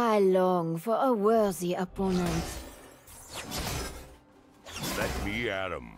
I long for a worthy opponent. Let me at 'em.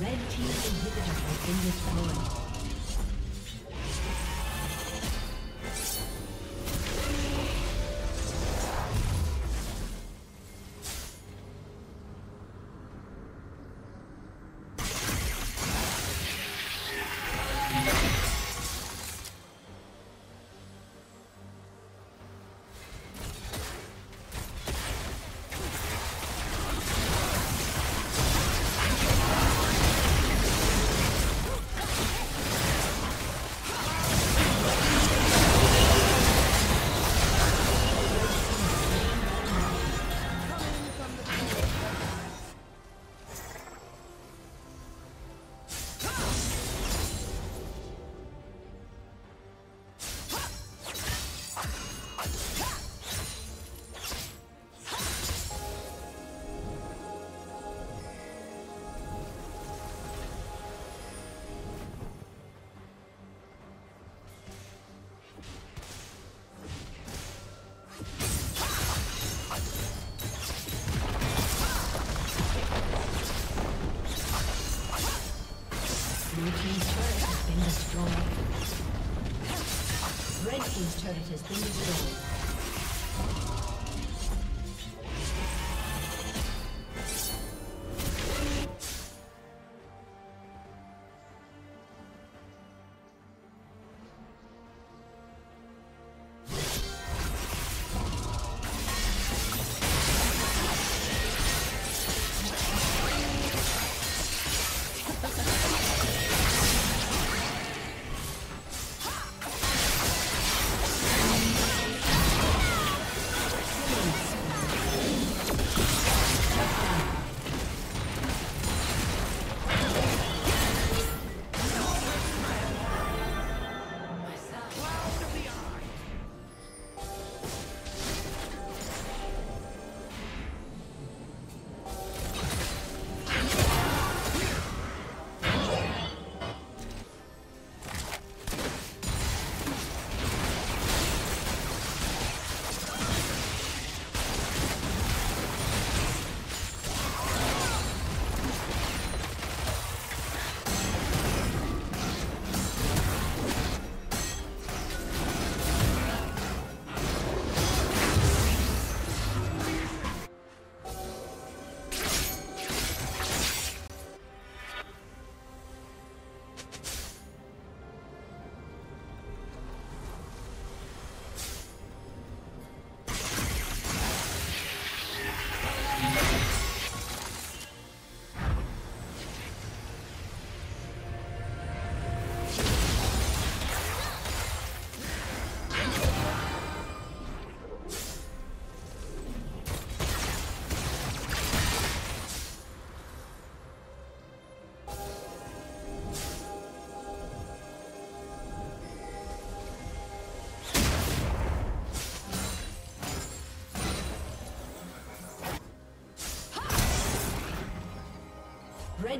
Red team inhibitor has been destroyed.